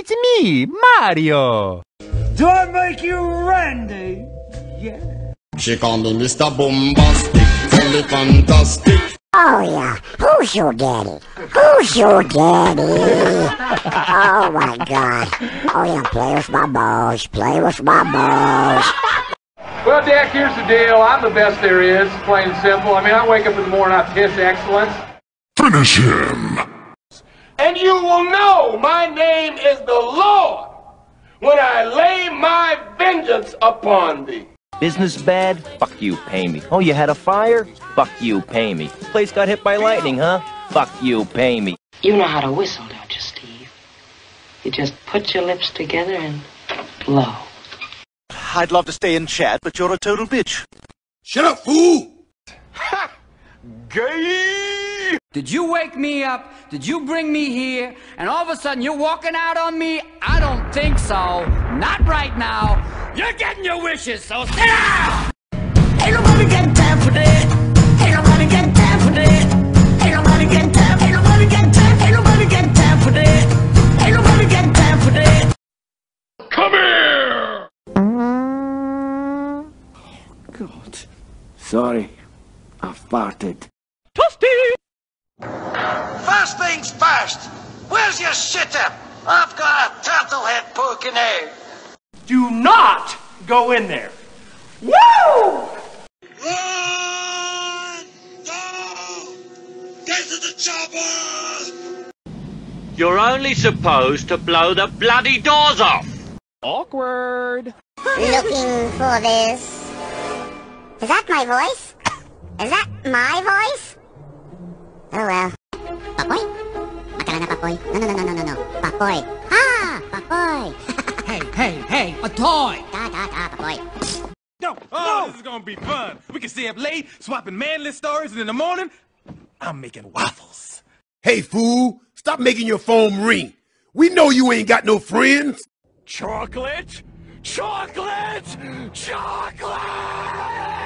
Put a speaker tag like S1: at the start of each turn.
S1: It's me, Mario.
S2: Do I make you Randy? Yeah.
S3: She called me Mr. Boombastic, tell fantastic.
S4: Oh yeah, who's your daddy? Who's your daddy? Oh my god. Oh yeah, play with my balls, play with my balls.
S5: Well, Dak, here's the deal. I'm the best there is, plain and simple. I mean, I wake up in the morning, I piss excellence.
S6: Finish him!
S5: And you will know my name is the Lord when I lay my vengeance upon thee.
S7: Business bad? Fuck you, pay me. Oh, you had a fire? Fuck you, pay me. Place got hit by lightning, huh? Fuck you, pay me.
S8: You know how to whistle, don't you, Steve? You just put your lips together and blow.
S9: I'd love to stay and chat, but you're a total bitch.
S3: Shut up, fool! Ha!
S2: Gay!
S10: Did you wake me up? Did you bring me here? And all of a sudden you're walking out on me? I don't think so. Not right now. You're getting your wishes, so sit down!
S4: Ain't nobody got time for that. Ain't nobody got time for that. Ain't nobody got time. Ain't nobody got time. Ain't nobody got time for that. Ain't nobody got time for that.
S5: Come here!
S2: God. Sorry. I farted.
S11: First things first, where's your shitter? I've got a turtle head poking out.
S5: Do not go in there. Woo!
S11: Get to the chopper!
S12: You're only supposed to blow the bloody doors off.
S1: Awkward.
S4: Looking for this. Is that my voice? Is that my voice? Oh well. No, no, no, no, no, no, no. Papoy. Ah! Papoy!
S10: Hey, hey, hey, a toy!
S4: Da, da, da, papoy.
S13: No, oh, this is gonna be fun. We can stay up late, swapping manly stories, and in the morning, I'm making waffles.
S6: Hey, fool, stop making your phone ring. We know you ain't got no friends.
S13: Chocolate? Chocolate! Chocolate!